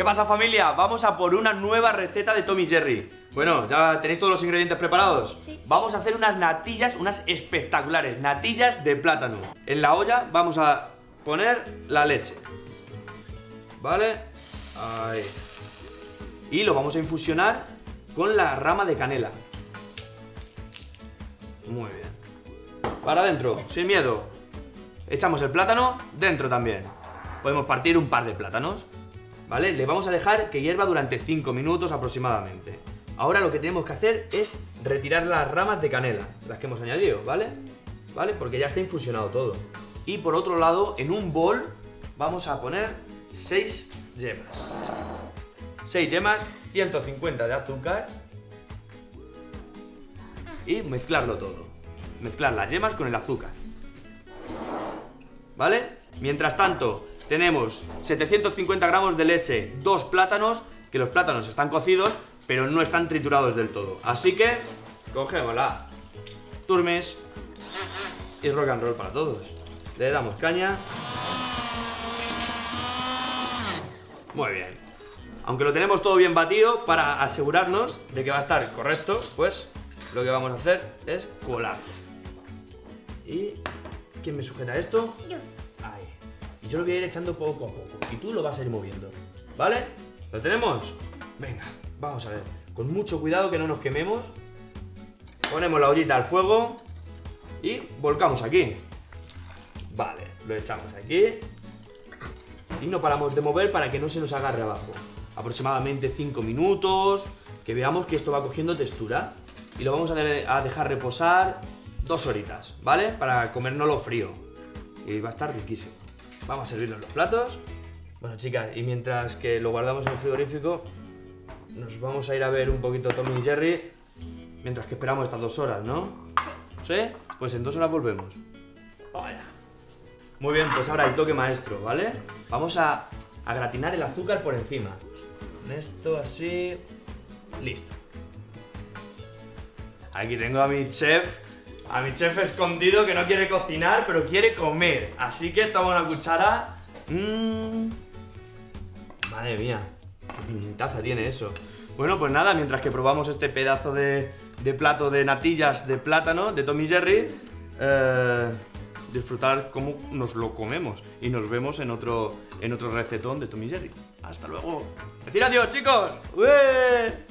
¿Qué pasa familia? Vamos a por una nueva receta de Tommy Jerry. Bueno, ¿ya tenéis todos los ingredientes preparados? Sí, sí. Vamos a hacer unas natillas, unas espectaculares Natillas de plátano. En la olla vamos a poner la leche. ¿Vale? Ahí. Y lo vamos a infusionar con la rama de canela. Muy bien. Para adentro, sin miedo. Echamos el plátano dentro también. Podemos partir un par de plátanos ¿vale? Le vamos a dejar que hierva durante 5 minutos aproximadamente. Ahora lo que tenemos que hacer es retirar las ramas de canela, las que hemos añadido, ¿vale? ¿Vale? Porque ya está infusionado todo. Y por otro lado, en un bol vamos a poner 6 yemas. 6 yemas, 150 de azúcar y mezclarlo todo. Mezclar las yemas con el azúcar. ¿Vale? Mientras tanto, tenemos 750 gramos de leche, dos plátanos, que los plátanos están cocidos, pero no están triturados del todo. Así que, cogemos la turmes y rock and roll para todos. Le damos caña. Muy bien. Aunque lo tenemos todo bien batido, para asegurarnos de que va a estar correcto, pues lo que vamos a hacer es colarlo. ¿Y quién me sujeta esto? Yo. Ahí. Yo lo voy a ir echando poco a poco. Y tú lo vas a ir moviendo. ¿Vale? ¿Lo tenemos? Venga, vamos a ver. Con mucho cuidado que no nos quememos. Ponemos la ollita al fuego. Y volcamos aquí. Vale, lo echamos aquí. Y no paramos de mover para que no se nos agarre abajo. Aproximadamente 5 minutos. Que veamos que esto va cogiendo textura. Y lo vamos a a dejar reposar dos horitas, ¿vale? Para comérnoslo frío. Y va a estar riquísimo. Vamos a servirlo en los platos. Bueno, chicas, y mientras que lo guardamos en el frigorífico, nos vamos a ir a ver un poquito Tommy y Jerry. Mientras que esperamos estas dos horas, ¿no? ¿Sí? Pues en dos horas volvemos. Vaya. Muy bien, pues ahora el toque maestro, ¿vale? Vamos a, a gratinar el azúcar por encima. Con esto así. Listo. Aquí tengo a mi chef. A mi chef escondido que no quiere cocinar, pero quiere comer. Así que toma una cuchara. Mmm. Madre mía, qué pintaza tiene eso. Bueno, pues nada, mientras que probamos este pedazo de, de plato de natillas de plátano de Tommy Jerry, eh, disfrutar cómo nos lo comemos. Y nos vemos en otro, en otro recetón de Tommy Jerry. Hasta luego. Decir adiós, chicos. ¡Ué!